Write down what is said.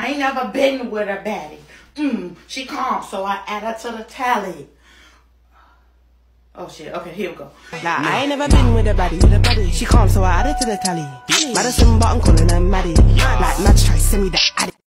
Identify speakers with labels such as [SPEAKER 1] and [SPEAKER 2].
[SPEAKER 1] I ain't never been with a baddie. Mm, she calm, so I add her to the tally. Oh shit, okay, here we go.
[SPEAKER 2] Nah, I ain't never been with a baddie, with a baddie. She calm, so I add her to the tally. Madison Button calling her Maddie. Like, match try send me that.